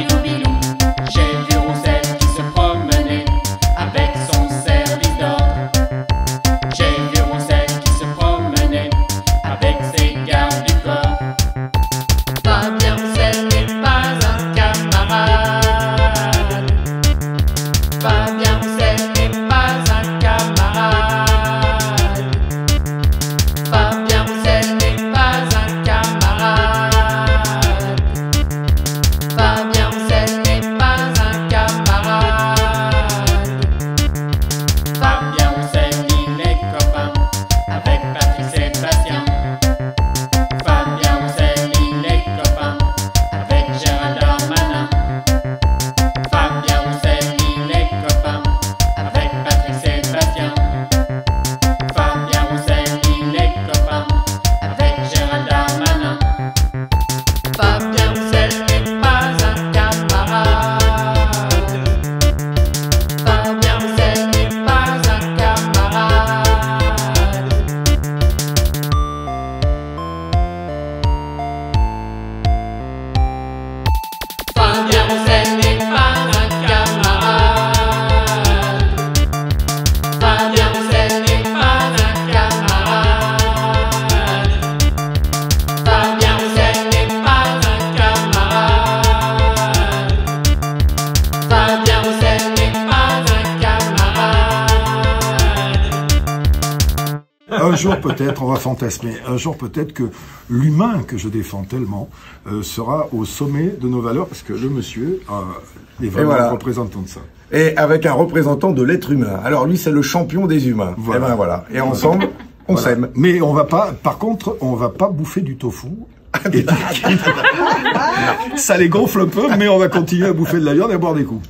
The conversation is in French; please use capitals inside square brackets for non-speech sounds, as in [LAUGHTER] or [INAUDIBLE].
you un jour peut-être, on va fantasmer, un jour peut-être que l'humain que je défends tellement euh, sera au sommet de nos valeurs, parce que le monsieur euh, est vraiment voilà. représentant de ça. Et avec un représentant de l'être humain. Alors lui, c'est le champion des humains. Voilà. Et ben voilà. Et ensemble, on Voilà. s'aime. Mais on va pas, par contre, on va pas bouffer du tofu. [LAUGHS] Et- ça les gonfle un peu, mais on va continuer à bouffer de la viande et à boire des coups.